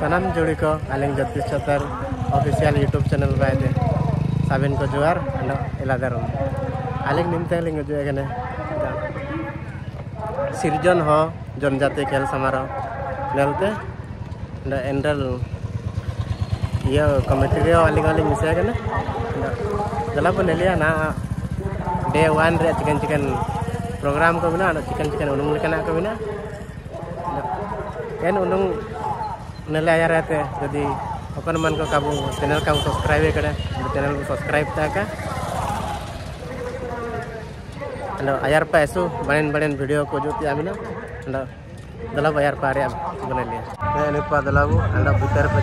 सनम जुड़ी को आलिंग जगदीश छतर ऑफिशियल यूट्यूब चैनल बायते साबिन को जुआर अंडो इलादारम आलिंग निमते लिंग जुए गने सिरजन हो जनजाति खेल समारोह नेलते अंडो एंडल ये कमेटी रे आलिंग आलिंग मिसे गने जला को नेलिया ना डे वन रे chicken chicken program ko bina ada chicken chicken unung lekana ko bina unung nela ya rate jadi okan man ko kabu channel kabu subscribe kada channel ko subscribe ta ka ando ayar pa esu banen banen video ko joti amina ando dalam ayar pa area bune liya ya ini pa dalabu ando bitar pa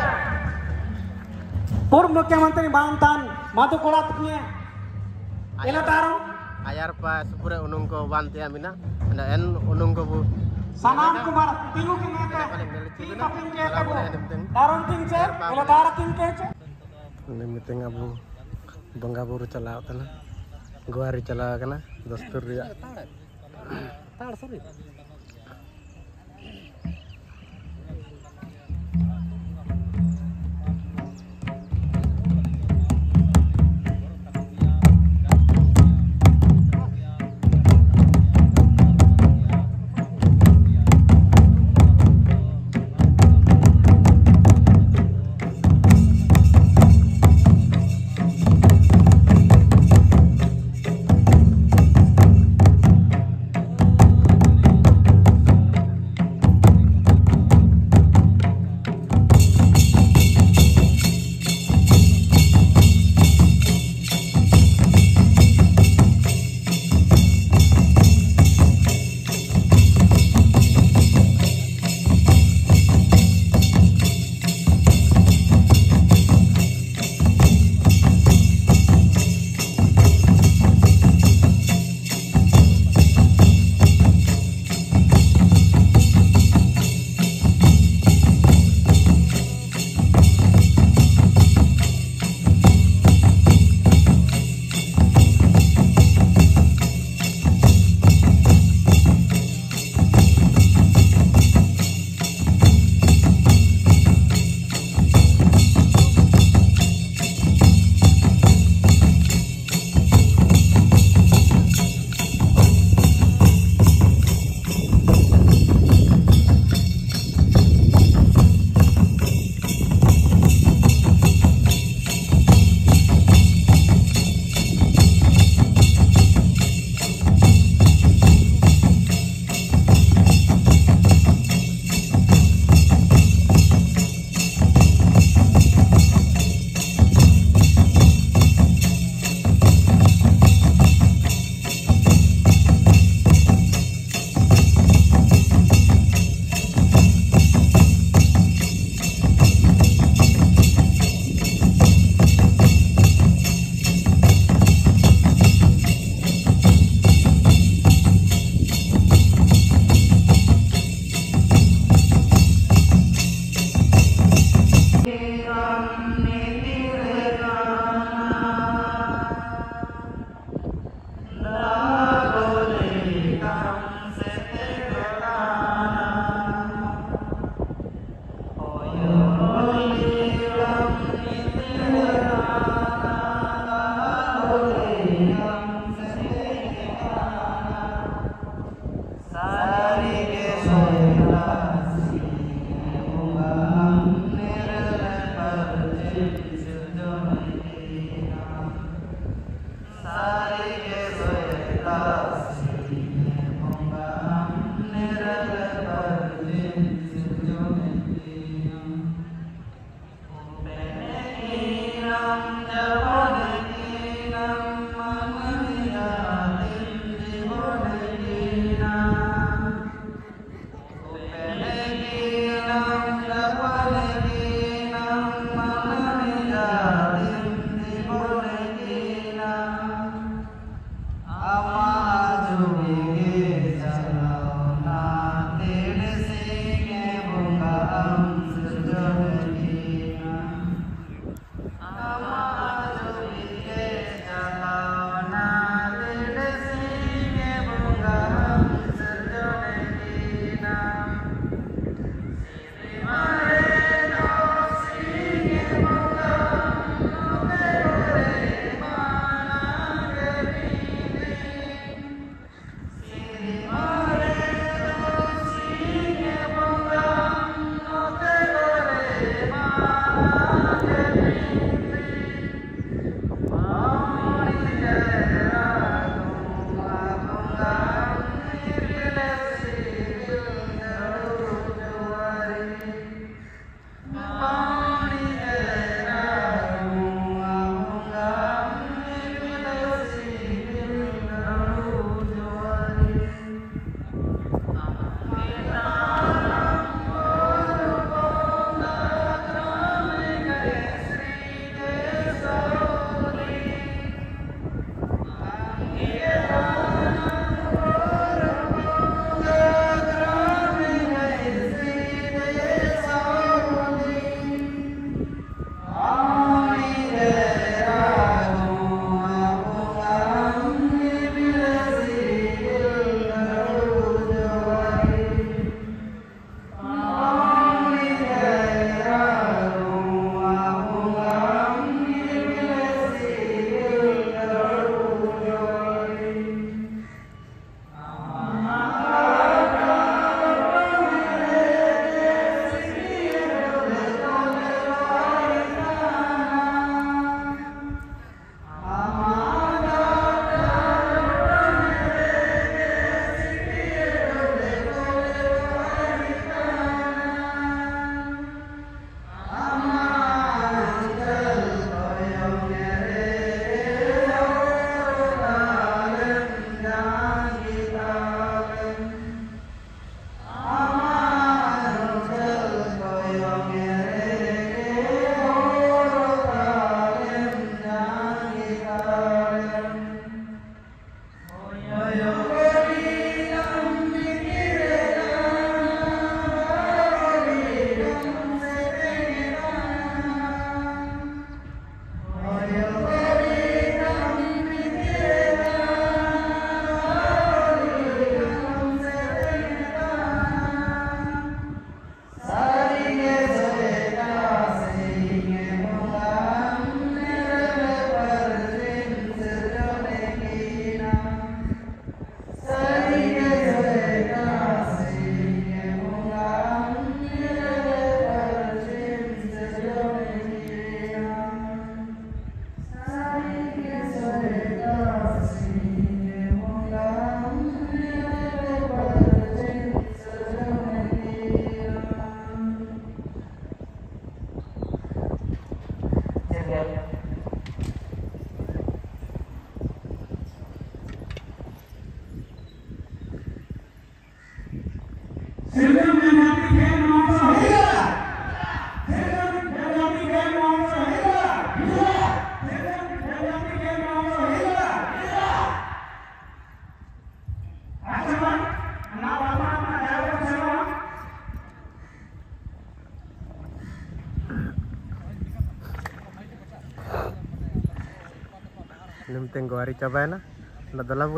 पूर्व मुख्यमंत्री बांतान मधु कोड़ातने इलातारो ayar pa sepure unung ko bantu ya mina anda en unung ko bu समान कुमार तिंगु के नेता ती cupping के तबो दारुन तिंग से इलातारा तिंग के चे ini meeting abu bangga buru chala tana guari chala kana dastur ya ताड़ सरी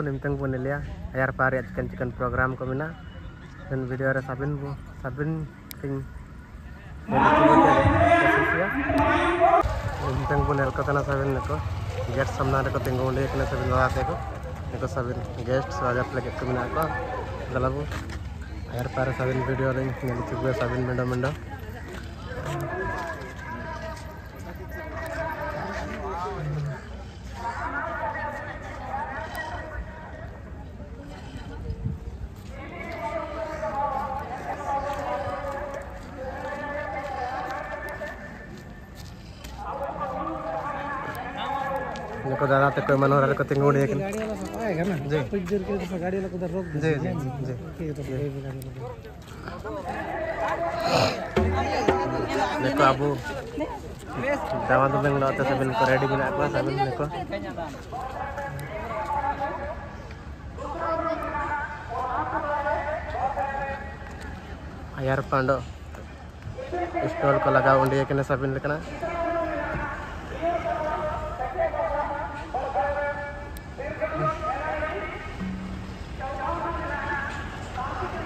Nimteng bu nelia ayar pari chicken chicken program ko mina dan video ada sabin bu sabin sing nimteng bu nel ko kana sabin ko get samna ko tinggo unde kana sabin lawate ko ko sabin guest swagat lagi ko मनोहर को तिंगू देख गाड़ी वाला सब आएगा ना जी। कुछ देर के तो गाड़ी वाला को उधर रोक जी जी जी देखो अबू दावा तो बेंगलो तो सब इनको रेडी बना को सब इनको यार पांडो स्टॉल को लगा उंडे के सब इन लेकना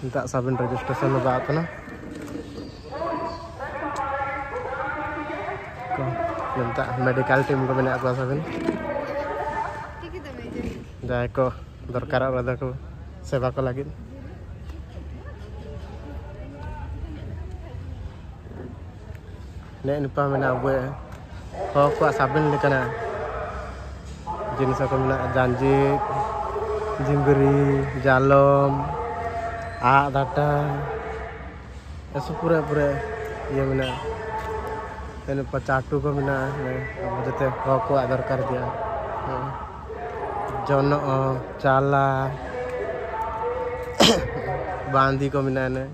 minta sabun registration lo ba ito na ko minta medical team ko menak ko sabun dahil ko dorkar rada ko serva ko lagi. Nek nupa menak gue ko ko sabun lekana jenis aku mena janji jimberi jalom. आधाटा ऐसे पूरे पूरे ये मैंने पचाटू को जैसे जो frock को आदर दिया। हाँ। जौन चाला, बांदी को मैंने।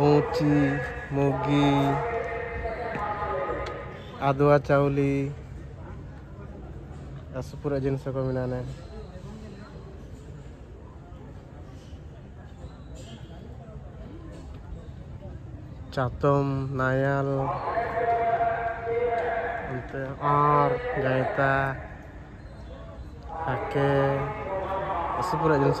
ऊँची मुगी आदुआ चाउली ऐसे पूरा जिनस को मिलाना है चातम नायल अंते और गायता आके ऐसे पूरा जिनस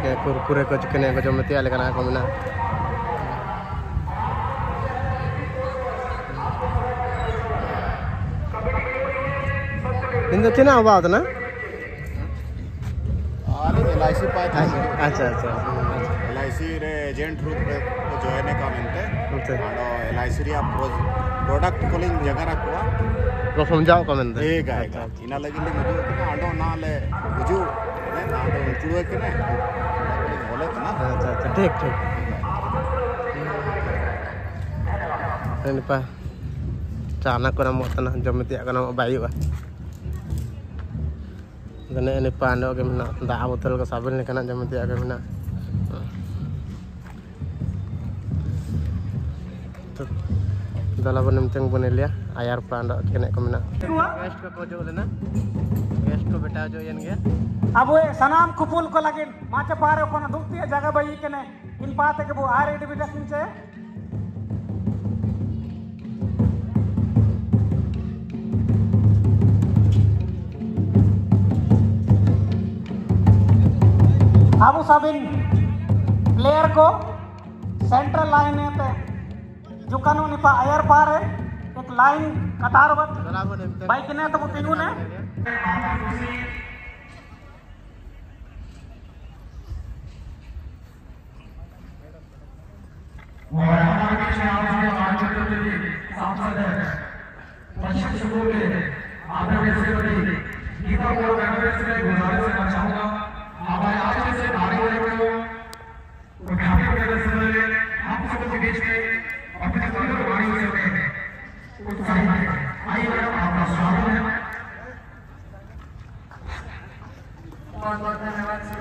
के कुरकुरे को चिकन को जो मती आले कना को मिना इंदो चिना बात ना ಆರು ಎಲ್ ಐ ಸಿ ಪಾಯ್ತು अच्छा अच्छा ಎಲ್ ಐ ಸಿ ರೇ agent Routh ಜಾಯ್ನೆ ಕಾಮೆಂತೆ okay ಆಂಡೋ L I C ರಿಯ product ಕೊಲಿಂಗ್ ಜಗ ರಕ್ಕುವ lo समझाओ कमेंट ಈಗ ಈಗ ಇನ್ನ ಲಗಿಲಿ ಮುಜು ಆಂಡೋ ನಾಲೆ ಮುಜು ಆಂಡೋ ಉಂಚುಡುವಕ್ಕೆನೆ ಹೊಲತನ Dek, dek. Ini pak Cana kurang na tanah jamit ya akan na bayu ah. Karena ini pa anu, ando ke mina nda abutul ko sabun ni kana jamit ya ko mina. Dalapan nemteng punelia ya, ayar pa ando kena ke mana? mina. West ko. को बेटा जो यनगे अब वे सनाम कुपुल को लगे माचे पारे को ना दुखती है जगह भाई के ने इन बात के वो आर एडी बिटस नीचे अब सब इन प्लेयर को सेंट्रल लाइन है जुकानू निपा एयर पार है एक लाइन कतार बत बाइक ने तो वो तीनों ने और हमारे चुनाव में आरक्षण के लिए सांसद है पश्चिम सिंहभूम के आदरणीय श्रीमती गीता को कांग्रेस में गुजारिश करना चाहूँगा हमारे आज से नागरिकों को उठाने वाले समय हम सबके बीच में अपने परिवार वाणी से उत्साहित आइए मैडम आपका स्वागत है बहुत बहुत धन्यवाद सर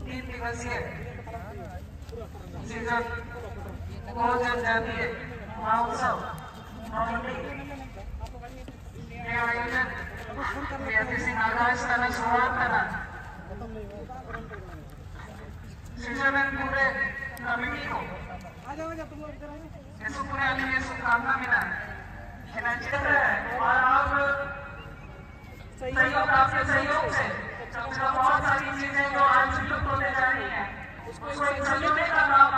तीन दिवसीय सीज़न भोजन जातीय महोत्सव हे आयोजन हे अतिशय सुरुवातना सीज़न पूरे कमिटी को ये पूरे आने शुभकामना मिला है आपके सहयोग से बहुत सारी चीज़ें जो आज विलुप्त जा रही है उसको एक का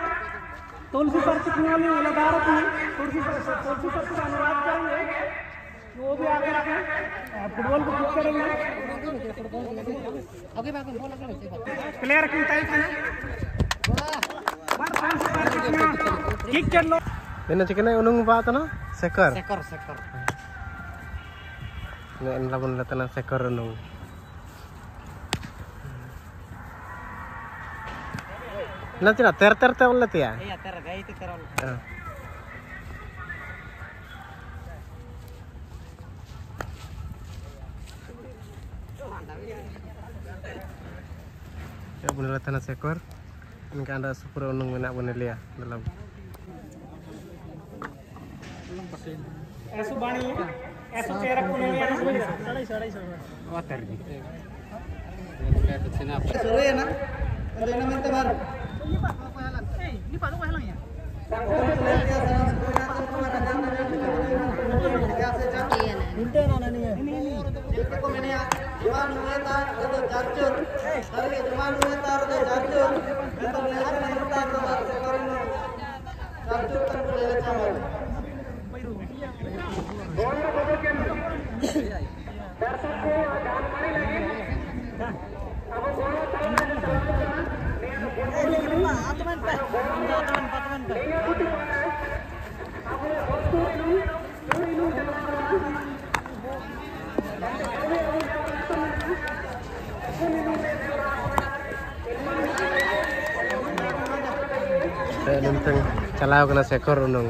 तुलसी सर की खिलौनी लगा रखी है? तुलसी सर तुलसी सर से अनुरोध करेंगे वो भी आकर के फुटबॉल को किक करेंगे। प्लेयर की टाइप है बार तुलसी सर की किक कर लो। cikina unung pa ito na? Sekor. सेकर सेकर Ini labon lata Nanti lah ter ter ter nanti ya. Iya ter gay itu ter Ya boleh lah tanah sekor. Ini kan ada super unung nak bener lihat dalam. Esu bani, esu cerak pun ini yang sudah. Sorry sorry sorry. Wah terjadi. Sorry ya na. Ada yang mau? ini pak kalau kue helang eh ini pak lu ya? Saya nonton kalau kena sekor nong.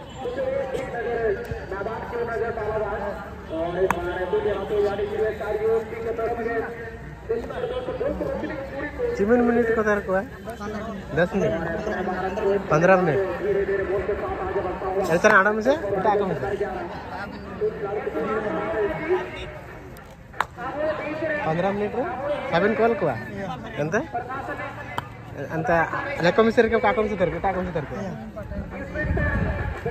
कितने minute को तेरे को है? दस minute. पंद्रह minute. ऐसा आराम से? बेटा आगे पंद्रह मिनट सेवन कॉल को अंत? अंत। लेको मिस्टर के काकम से तेरे को काकम से तेरे को ini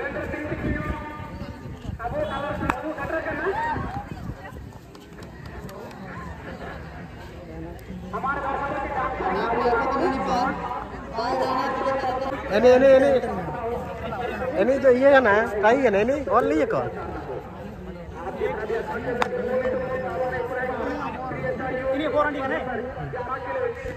ini ini ini जो ये है ना ट्राई है ना ini और लिए कौन ini koran di kan eh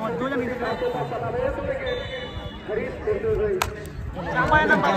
और दो जन इधर apa yang nampak?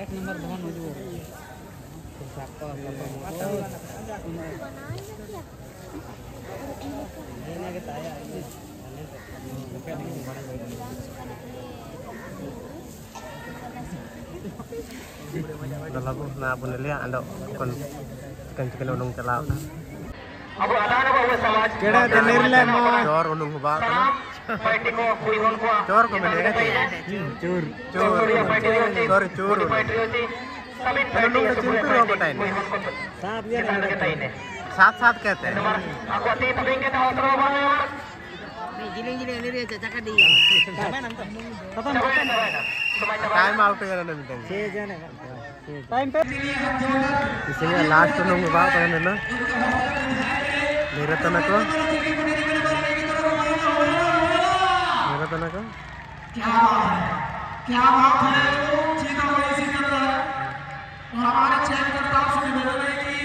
एक नंबर धन हो जो Dalam na pun lihat anda kon kan cikin unung celak. अब आदान को वो समाज केड़ा ते निर्ले मा चोर unung ba kana. Party को पूरी को चोर को मिले का चोर। चोर चोर। चोर पार्टी होती सभी unung के चिंतु रो बताइन साथ ये साथ साथ कहते हैं। जिलें जिलें ले चाचा टाइम आउट जाना मिलते छह जन टाइम पे। इसमें last na. Niratan ako. Niratan ako. क्या बात है जीत हमारी इसी के अंदर है और हमारे चयनकर्ताओं से निवेदन है कि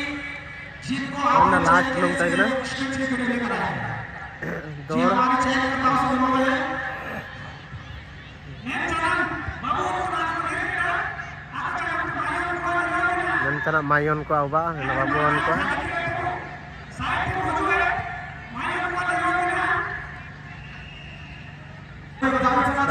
जीत को आप ना लास्ट को लेकर आए Dor. हमारे चयनकर्ताओं से निवेदन है को Angkot kamu nanti pun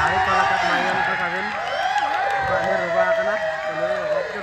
Hari kalau kat mayan kok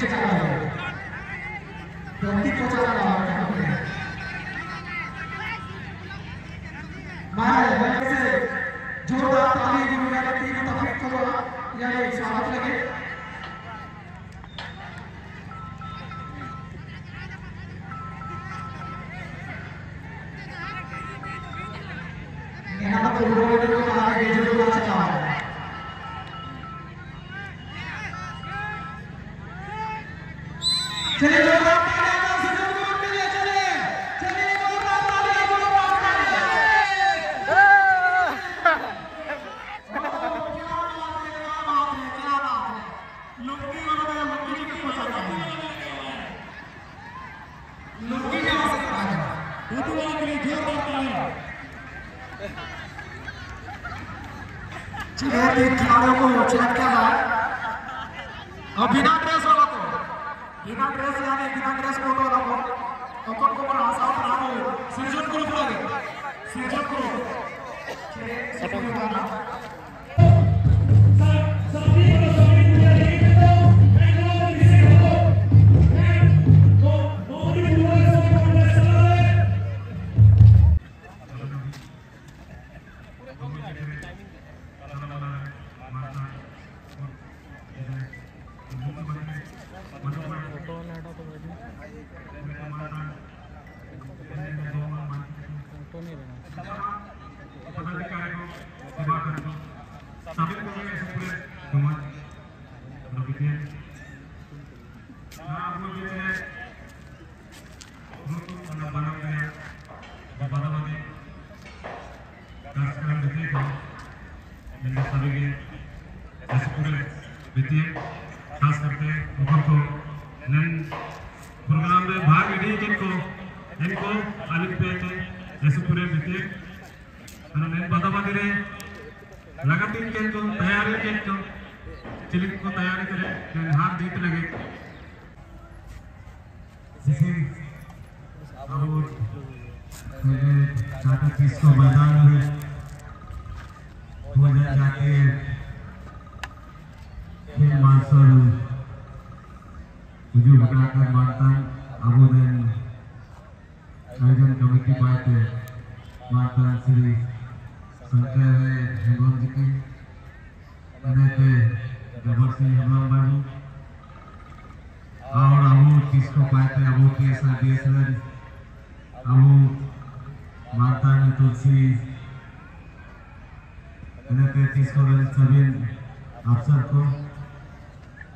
तो चिढ़ाते खिलाड़ियों को छिड़का जाए और बिना ड्रेस वाला को बिना ड्रेस यानी बिना ड्रेस कोड वाला को तोकन को बड़ा आशा पर आनो सृजन ग्रुप लगे Srijan group Sarjan Komiti Partai mantan Sri Sankara Hemam Jiki Nanti Jabar Sri Hemam Baru और अबू किसको पाते अबू के साथ देशर अबू माता ने तुलसी इन्हें किसको सभी अफसर को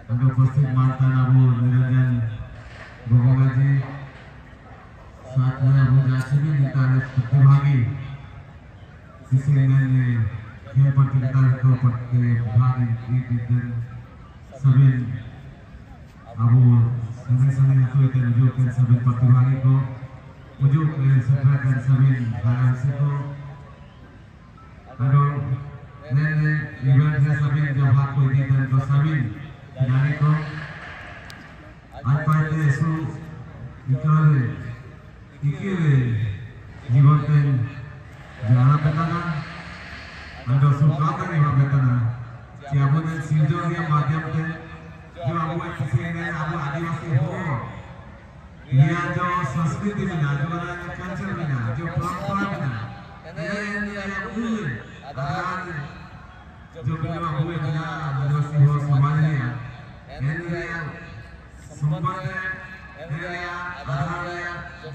ada उपस्थित माता अबू निरंजन भगोगा जी साथ में अबू जासिमी निकाले प्रतिभागी किसी ने खेल प्रतियोगिता प्रतिभागी एक दिन सभी अबू सभी तो इतने जो के सभी प्रतिभागी को मुझे के सभी के सभी भाई को और नए इवेंट में सभी जो भाग को दी तो सभी खिलाड़ी को आज पाते ऐसो इकाले के जाना बेतना अंदर सुखा का नहीं बेतना कि अब ने सीजो के माध्यम से जो अब किसी ने अब आदिवासी हो या जो संस्कृति में ना जो ना कल्चर में ना जो परंपरा में ना ये मूल आधार जो बिना हुए बिना आदिवासी हो समाज ना ना उन ना अबू अबू को ये एक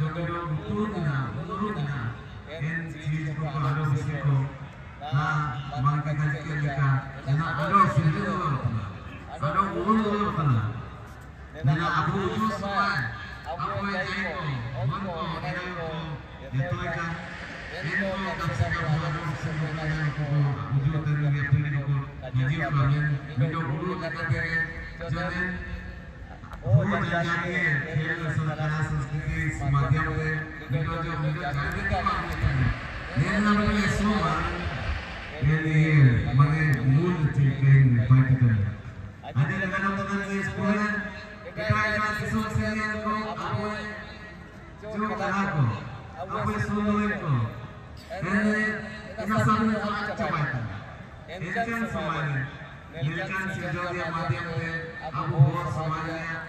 इनको कब से कब आलो से निराय को उजो तेरे पीढ़ी को निजी को मिलो गुरु करते जने हो जाती है खेल संस्कार संस्कृति माध्यम से मिलो जो मिलो जाने का माध्यम है नेना मिले सोमा ये मने मूल चीज़ है इनका समाज नीलकंठ सिंधोदिया माध्यम से अब वो समाज में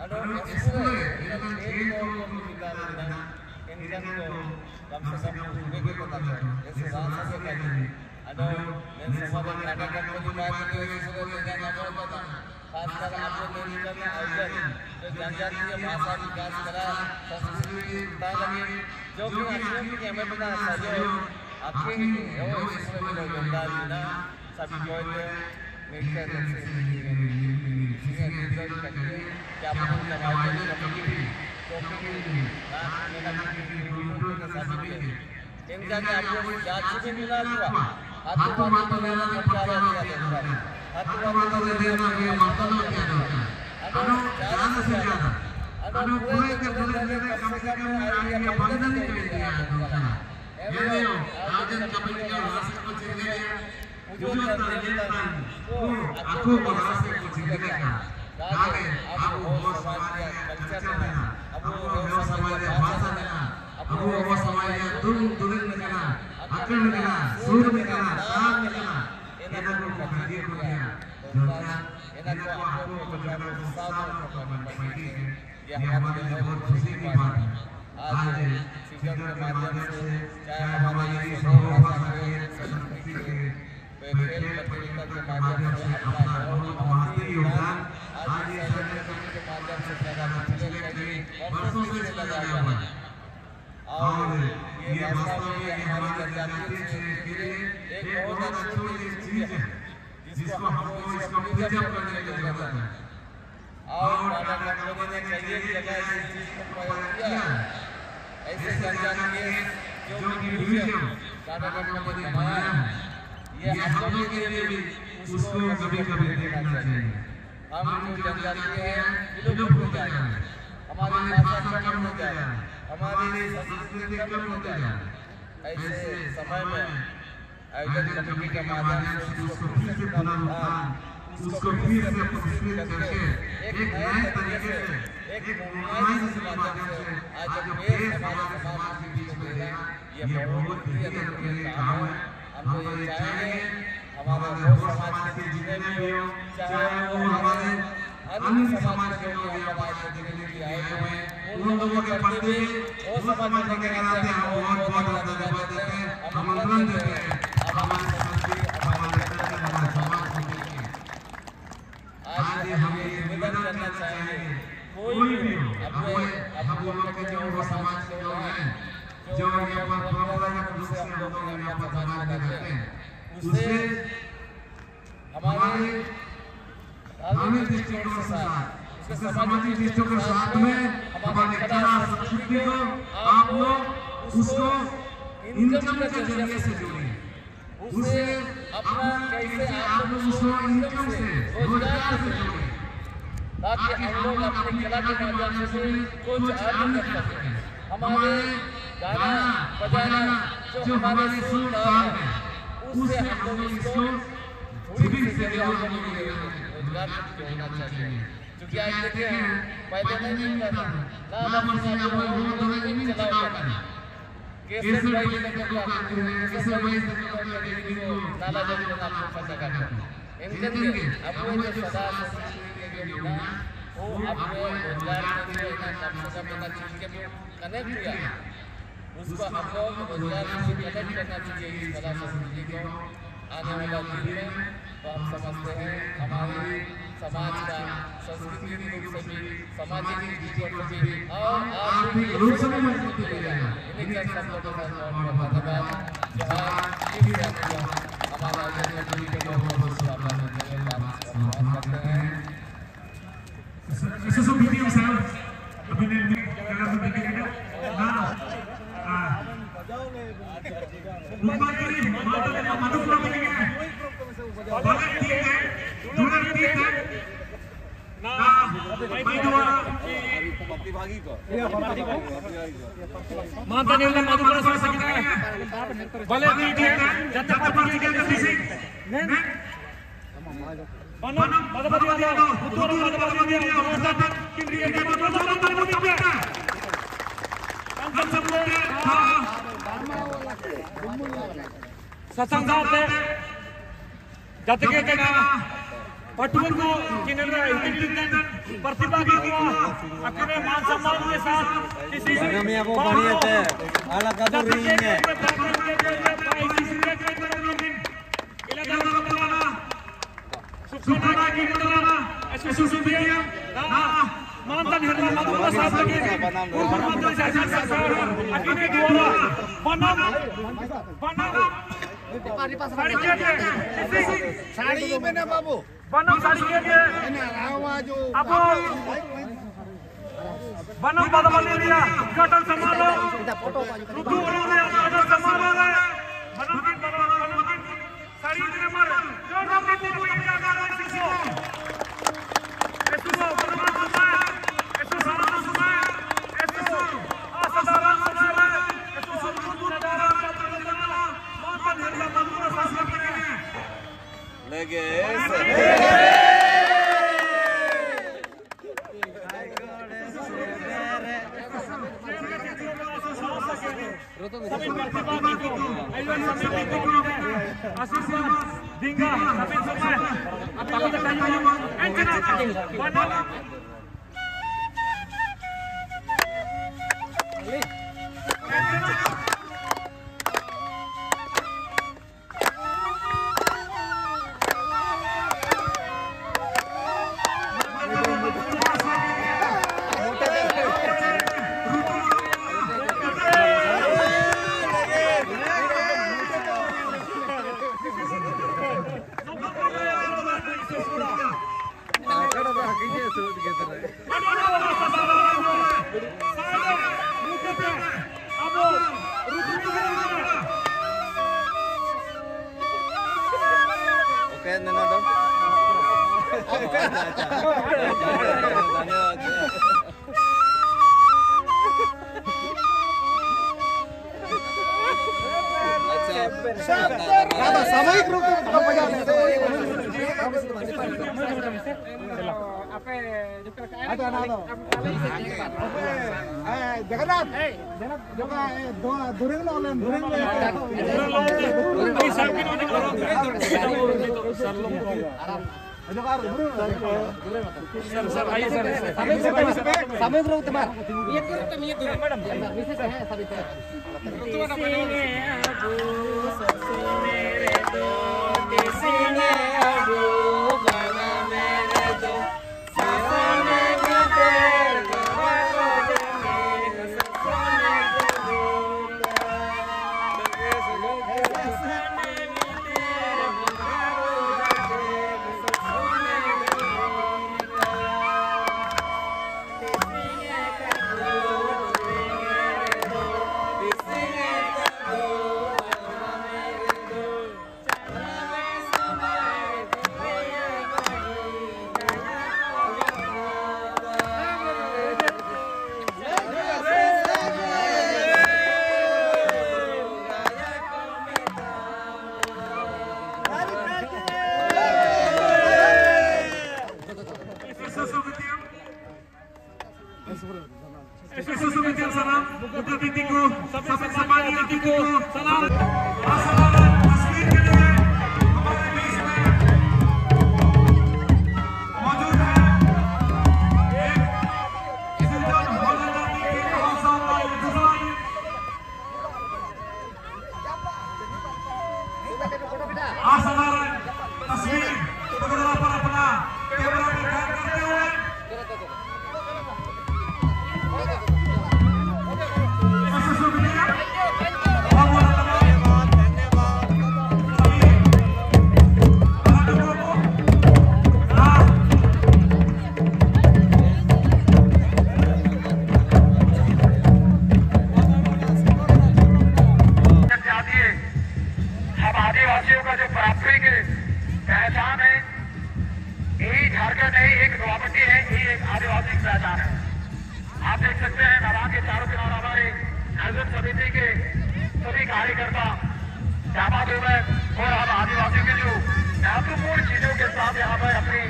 ना हमें कला को निपान आरोग्य को ना बड़े से को ज़ीरो करना वो को ना धना करते हैं को इना को है में में बात में लोग कम से कम पूरे को पता है ऐसे रात से कहते अडो मैं समाज नाटक को बात करते हुए इसको लेकर ना पता खासकर आपको मेडिकल में अवसर जो जनजातीय भाषा विकास करा संस्कृति लगे जो कि आपको कि हमें बना सहयोग आपके हो इसमें भी योगदान देना सभी को मेडिकल से रिज़ल्ट करके क्या अपन समाज में कम्युनिटी कम्युनिटी रात में कम्युनिटी के साथ भी मिला हुआ हाथों हाथों लेना उपचार दिया जाता है हाथों लेना भी मतलब क्या है के पूरे में कम से कम आगे बंधन कर दिया। होता है ये लो आजन कपड़े के रास्ते को चले जो तरलेतान को aku merasa kucingnya kage aku mau samanya culture na aku mau samanya bahasa na aku mau samanya turun turun na akan na sur na sang na ena ko kadir ko dia Jona ena को आपको को जगह को साथ को पाएँगे ये हमारे लिए बहुत खुशी की बात है। आज सीज़न के माध्यम से चाहे हमारी सभा के संस्कृति के खेल प्रतियोगिता के माध्यम से अपना बहुत महत्वपूर्ण योगदान आज इस के माध्यम से लगातार पिछले कई वर्षों से चला जा है। और ये वास्तव में ये हमारे क्षेत्र के लिए एक बहुत अच्छी चीज़ है जिसको हमको इसको प्रिजर्व करने की ज़रूरत है। और टाटा कंपनी ने कई जगह इस चीज़ को प्रयोग किया है ऐसे जनजातीय जो कि म्यूज़ियम टाटा कंपनी ने बनाया है ये हम लोग के लिए भी उसको कभी कभी देखना चाहिए। हम जो जनजातीय है विलुप्त हो जा हमारी भाषा कम हो जा हमारी संस्कृति कम हो जा ऐसे समय में आयोजन कमेटी के माध्यम से उसको फिर से पुनरुत्थान उसको फिर से प्रतिष्ठित करके एक नए तरीके से एक नुमाइश के माध्यम से आज हमारे समाज के बीच में ये बहुत ही काम है। हम तो ये चाहेंगे हमारे वो समाज के जितने भी हो, चाहे वो हमारे अन्य समाज के लोग यहाँ आज देखने के लिए आए हुए हैं, उन लोगों के प्रति वो समाज के नाते हम बहुत बहुत धन्यवाद देते हैं, आमंत्रण देते हैं। हमारे संस्कृति, हमारे धर्म, हमारे समाज को देखिए। आज हम ये निवेदन करना चाहेंगे। कोई भी हो हम लोग के जो वो समाज के लोग हैं, जो यहाँ पर परंपरागत रूप से हम लोग यहाँ पर समाज में रहते हैं, उससे हमारे धार्मिक के साथ उसके सामाजिक दृष्टिकोण के साथ में हमारे कला संस्कृति को आप लोग उसको इनकम के ज़रिए से जोड़िए उसे अपना कैसे आप लोग उसको इनकम से रोज़गार से जोड़िए ताकि हम लोग अपनी कला के माध्यम से कुछ अर्न कर सकें। हमारे गाना बजाना जो हमारे सुर है उससे हम लोग इसको थोड़ी से हम लोग। रोज़गार होना चाहिए क्योंकि आज देखिए पहले नहीं मिलता था ना हम से आप लोग वो नहीं चला हुआ था कैसे भाई ने क्या करते कैसे भाई से करते नाला जब ना आपको फंसा करते इनके अब वो जो सदा संस्कृति के जो ना वो अपने रोज़गार के लिए ना से कम चीज़ के कनेक्ट किया उसको हम लोग रोज़गार से कनेक्ट करना चाहिए इस कला संस्कृति को आने वाला दिन में तो हम समझते हैं हमारे समाज का संस्कृति रूप से भी सामाजिक दृष्टिकोण से भी और आर्थिक रूप से भी मज़बूत मिलेगा इन्हीं के सब लोगों का बहुत धन्यवाद। जहाँ हमारा साड़ी में ना बाबू। बनो साड़ी के ना अब बनो तो बदबले दिया। कटन संभालो। देंगे। कार्यकर्ता सहमत हो और हम आदिवासियों की जो महत्वपूर्ण चीज़ों के साथ यहाँ पर अपनी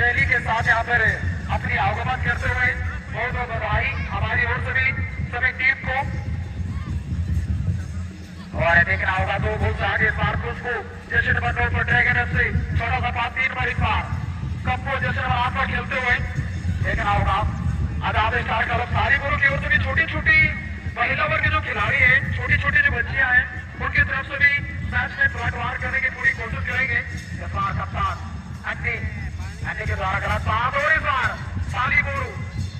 रैली के साथ यहाँ पर अपनी आगमन करते हुए बहुत बहुत बधाई हमारी और सभी सभी टीम को। और देखना होगा तो बहुत आगे सार को जश्न बनों पर ड्रैगन एफ़ से छोटा सा पास तीन बार इस बार कप को जश्न बनात खेलते हुए। देखना होगा आज आप स्टार करो सारी बोलो की ओर से भी छोटी छोटी महिला वर्ग के जो खिलाड़ी हैं छोटी छोटी जो बच्चियाँ हैं, उनकी तरफ़ से भी मैच में पलटवार करने की पूरी कोशिश करेंगे। कप्तान के द्वारा गलत बात और इस बार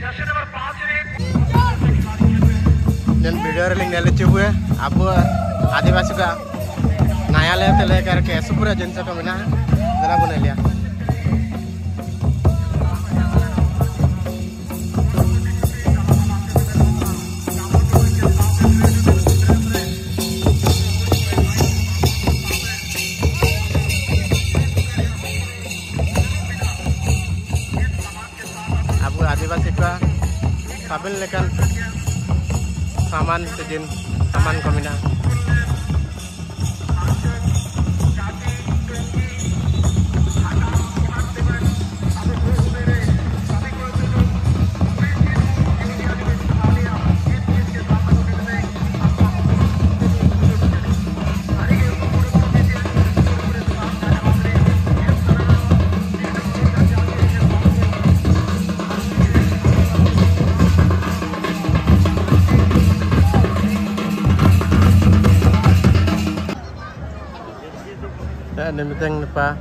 जैसे नंबर हुए अब आदिवासी का न्यायालय से लेकर के सुपुरा को का मना जरा बना लिया। काबिल लेकर सामान sejen saman මෙතෙන් එපා.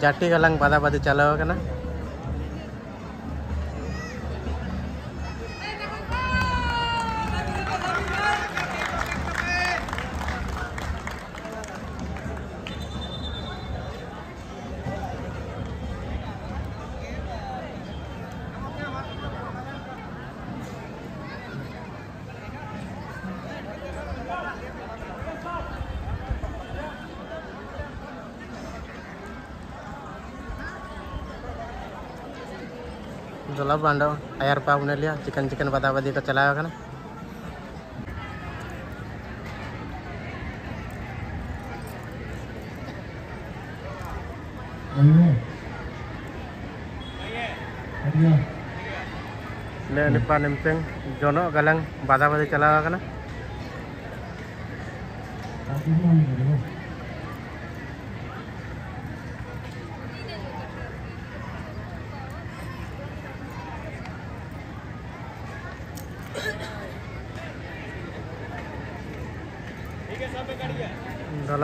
ජටි ගලන් බදාබද චලව කන सब अंडा हज़ार रुपया हमने लिया चिकन चिकन बता बदी को चलाया होगा ना ᱱᱮ ᱱᱤᱯᱟ ᱱᱤᱢᱯᱮᱝ ᱡᱚᱱᱚ ᱜᱟᱞᱟᱝ ᱵᱟᱫᱟ ᱵᱟᱫᱤ ᱪᱟᱞᱟᱣ ᱟᱠᱟᱱᱟ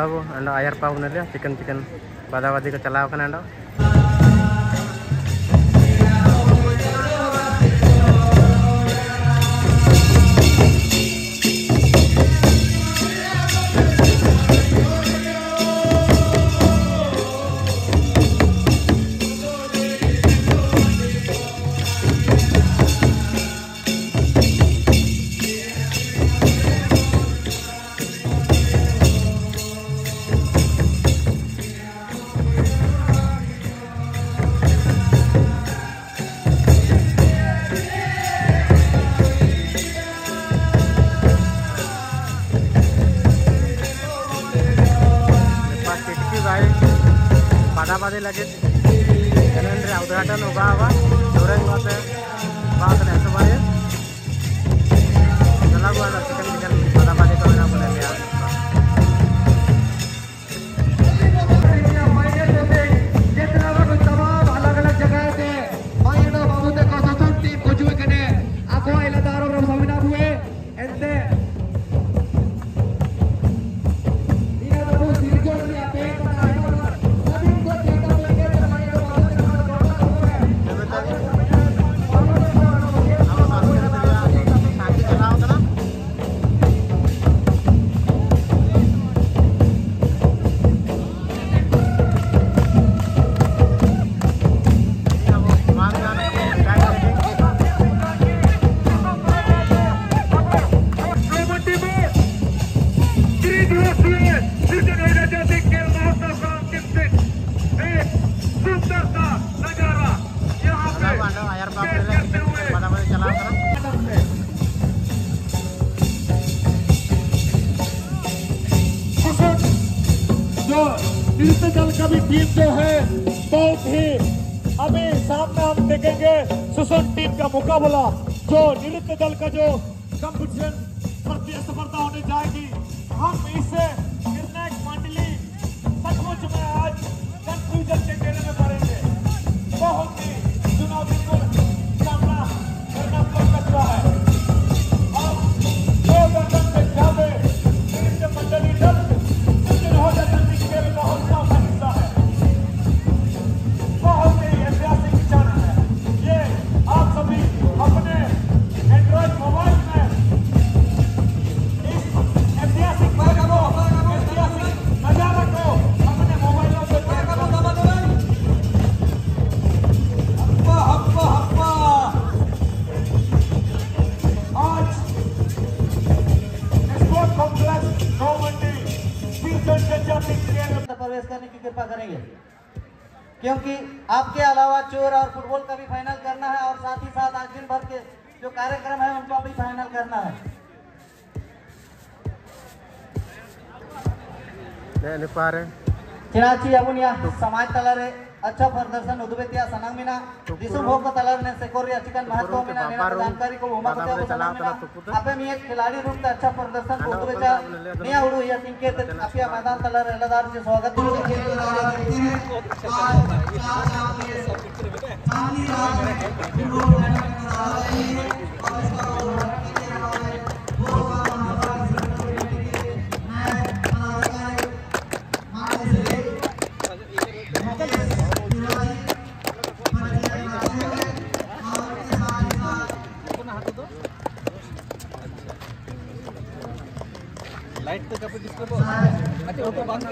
pada chalaw kana Dalawo ando air pa punya भी टीम जो है, बहुत ही, अभी सामने हम देखेंगे सुसन टीम का मुकाबला, जो नृत्य दल का जो कंपटीशन प्रतिस्पर्धा होने जाएगी। हम इसे मंडली सचमुच में आज कंफ्यूजन के घेरे में पड़ेंगे बहुत ही चुनौतीपूर्ण क्योंकि आपके अलावा चोर और फुटबॉल का भी फाइनल करना है और साथ ही साथ आज दिन भर के जो कार्यक्रम है उनका भी फाइनल करना है. चिराची अबुनिया समाज तलरे अच्छा प्रदर्शन उद्वेतिया सनामिना दिसुम भोग तलर ने सेकोरिया चिकन महत्व में ना जानकारी को उमा बाबा को तला तुकुत. आपे मी एक खिलाड़ी रूप में अच्छा प्रदर्शन दो. निया उड़ू या संकेत अपिया मैदान లైట్ తో కప్పు డిస్కో అంటే ఒక bunk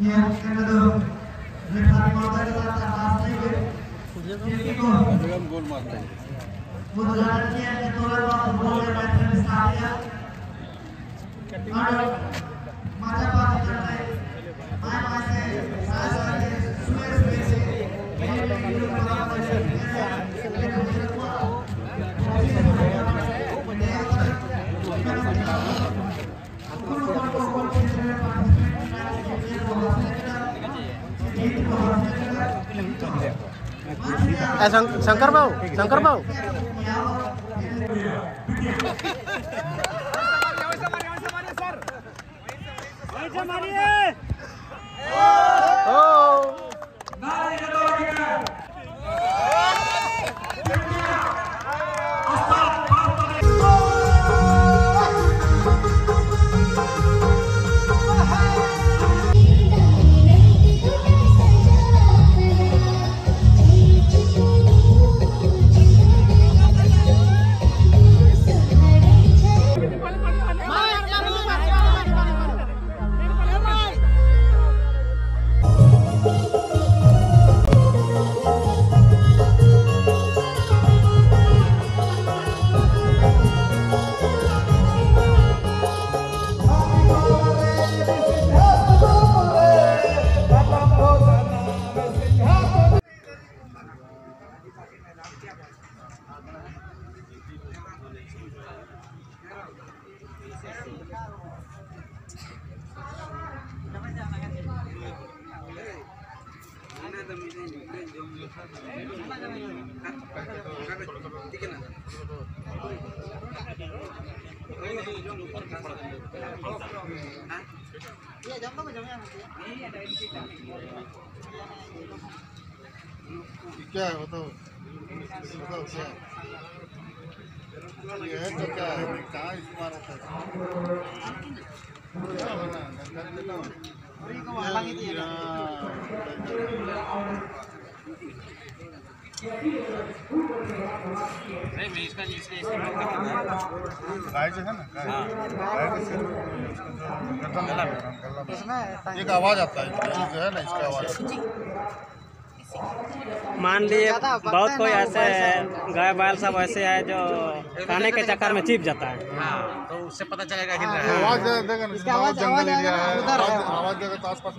Yeah, kind of the, the time of the last year. Sangkar bau, Sangkar bau. Oh. क्या ए शंकर भाव शंकर भाऊ। सर बहुत कोई ऐसे है गाय बैल सब ऐसे है जो खाने के चक्कर में चिप जाता है। हाँ तो उससे पता चलेगा हिल रहा है। आवाज़ देगा ना इसका आवाज़ जंगल एरिया है आवाज़ आवाज़ देगा तो आसपास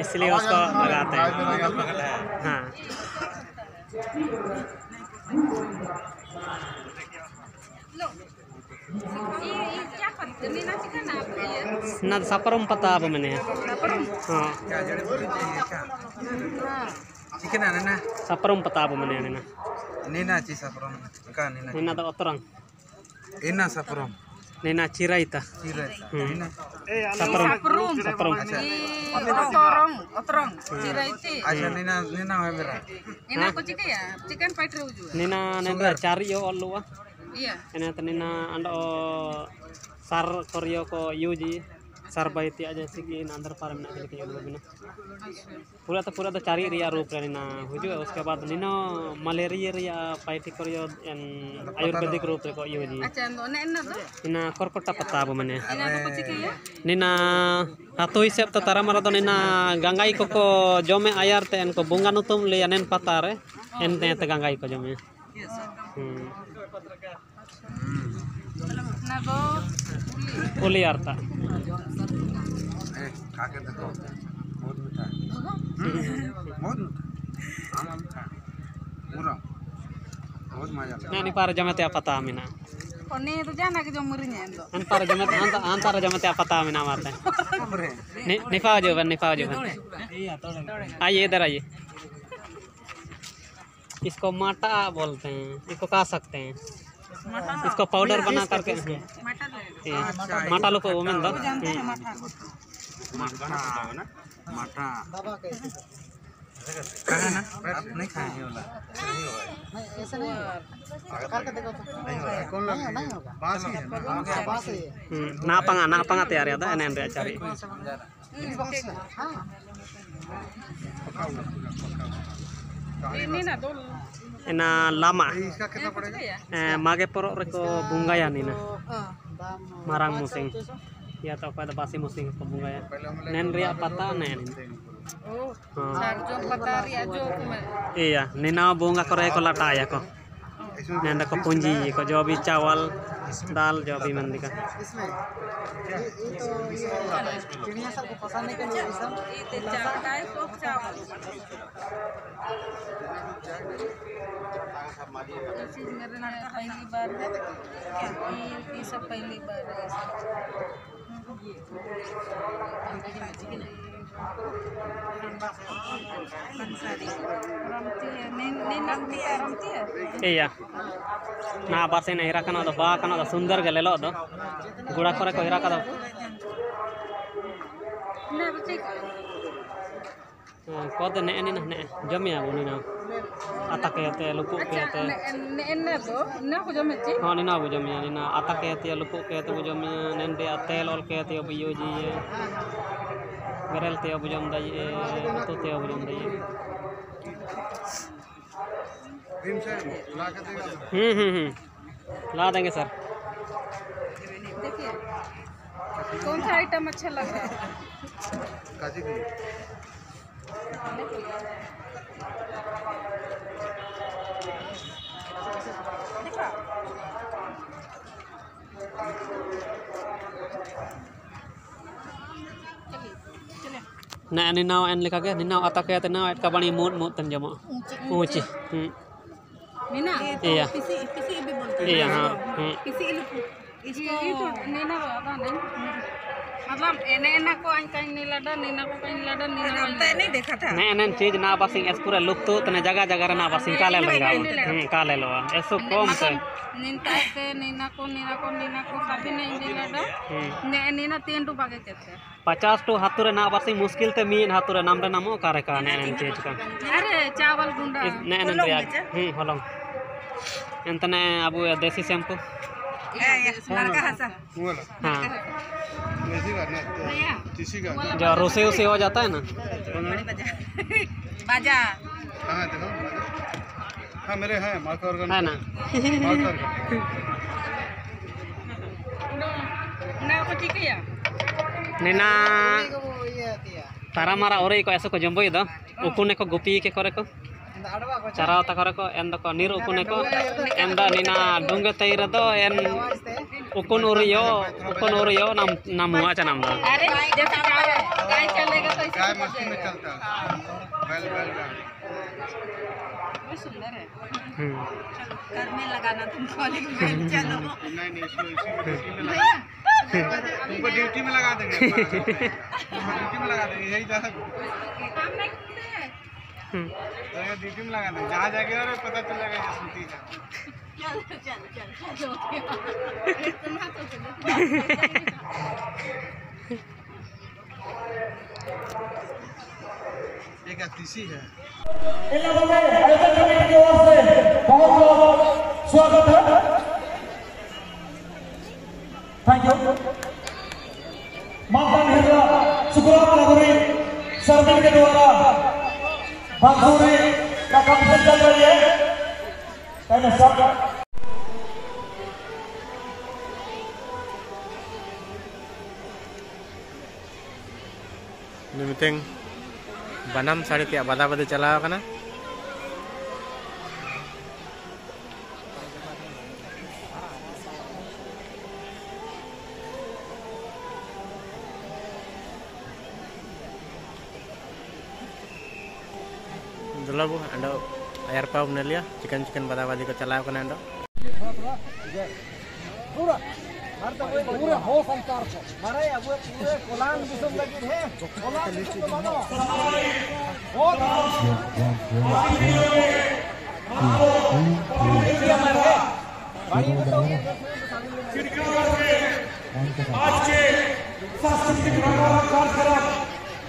इसलिए उसको लगाते हैं। हैं हाँ। ना सपरम पता अब मैंने। हाँ। चिकन है ना सपरम पता अब मैंने ना नीना ची सपरम का नीना निना तो अतरंग इना सपरम निना चिराइता चिरे Hmm. नीना सपरम सपरम Otorong, otorong, ciraiti. अच्छा नीना नीना है मेरा Ini aku cika ya, chicken fried rice juga. निना नेंद्रा चारी यो अल्लुआ Iya. एने तो निना अंडो सार करियो को यूजी सार बाइती aja sigi अंदर पार में ना के यूज़ बिना पूरा तो पूरा तो चारी रिया रूप रे निना हुजु उसके बाद निनो मलेरिया रिया पाइटी करियो एन आयुर्वेदिक रूप रे को यूजी Acha ndo ne enna do. निना कोरकोटा पत्ता अब मने Ini aku cika ya. निना हाथो हिसाब तो तारा मारा तो निना गंगाई को को जमे आयार ते इनको बुंगा नुतुम ले अनेन पता रे एन ते ते गंगाई को जमे हम्म. उली आरता। ए खा के देखो बहुत मीठा है। बहुत मीठा आम मीठा पूरा। बहुत मज़ा आता ना नि पार जमे पता है निफा आइए इधर आइए। इसको माटा बोलते हैं इसको कहा सकते हैं। इसको पाउडर बना करके। माटा लो को वो में दो Jangan ya mata. माठा माठा खाना ना आप नहीं ना पंगा ना पंगा तैयार यादा एने एने चारी Ini na do. एना लामा इसका कितना पड़ेगा ए, मागे परो reko bungayan ini marang musing ya tau pada basi musing ko bungaya nen ria pata nen Oh, हाँ, sarjo patari ajo kume. iya nina bunga kore ko lata ya ko nen ko punji ko jo bi चावल दाल जो भी मंदी का। नहीं करती है सब Itu cabai kok Iya. Nah, apa sih nih rakan atau bahkan atau sunder kali loh do? Gula korek nah, kau rakan do? Kode nih ini nih nih jam ya bu nih Atak ya teh lupa ke ya teh. Nih ini bu, nih aku jam ya. Oh nih aku jam ya nih. Atak ya teh lupa ke ya teh bu jam ya. Nih teh atel ol ke iya, ya teh bu yoji ya. बुझो मदा ये ला हम्म हम्म हम्म। ला देंगे sir. कौन सा item अच्छा लग रहा है? ना नीना एन लेखा के नीना आता के ना एट का बनी मूट मूट तन जमा ऊँची मीना iya किसी किसी भी बोलते iya किसी इसको ये तो नीना आता नहीं मतलब एने को कहीं नहीं लड़ा नीना को कहीं लड़ा नीना को नहीं देखा था। ने एन चीज़ ना बसिंग एस पूरा लुक तो तने जगह जगह ना बसिंग काले लगा हम्म काले लो ऐसो कम से? नीना के नीना को नीना को नीना को कभी नहीं नहीं लड़ा हम्म। नीना तीन रुपए के कहते हैं पचास टू हाथुरे ना बसिंग मुश्किल ते मीन हाथुरे नाम रे नामो कारे का चीज़ का। अरे चावल गुंडा। ने एन रिया हम्म होलंग। एंतने अबु देसी शैम्पू। हाँ. इसी का ना किसी का जो रोसे उसे हो जाता है ना. बाजा. है हाँ मेरे हैं मार्कर का है ना. मार्कर का ना को ठीक है निना. तारा मारा ओरे को ऐसे को जम्बो उकुने को गुपी के करे को. चराव ता करे को एन दको नीर उकुने को एन दा निना डुंगे तैर दो एन उकुन उरियो उकुन उरियो नाम नाम हुआ चा नाम दा अरे जैसे गाय गाय चलेगा तो गाय मस्ती में चलता बैल बैल सुंदर है हम्म घर में लगाना तुमको वाले को चलो नहीं नहीं इसको इसी में ड्यूटी में लगा उनको ड्यूटी में लगा देंगे ड्यूटी में लगा देंगे यही जा तो स्वागत है। थैंक यू माता नेहरा शुक्रान नगरी सर्विल के द्वारा बांसुरी का कंपटीशन चल रही है पहले सब मितeng banam sari tiap bada bada chalaw kana Chicken chicken bada badi ko chalaw पूरे हो संसार को मारे अब पूरे कोलान दिसम लगी है कोलान दिसम बनो बहुत आज के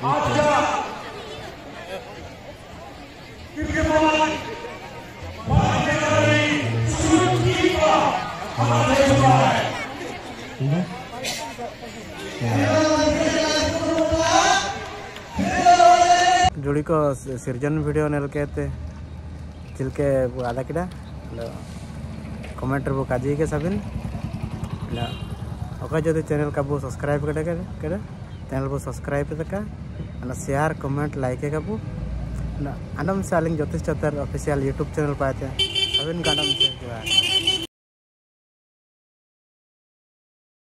आज को सिरजन वीडियो नेल केते चिलके बु आदा किडा कमेंटर बु काजी के सबिन जदि चैनल का बु सब्सक्राइब करे करे, चैनल बु सब्सक्राइब अना शेयर, कमेंट, लाइक का बु अनम से आलिंग ज्योतिष चतर ऑफिशियल यूट्यूब चैनल पाते सबिन का नाम से जोहार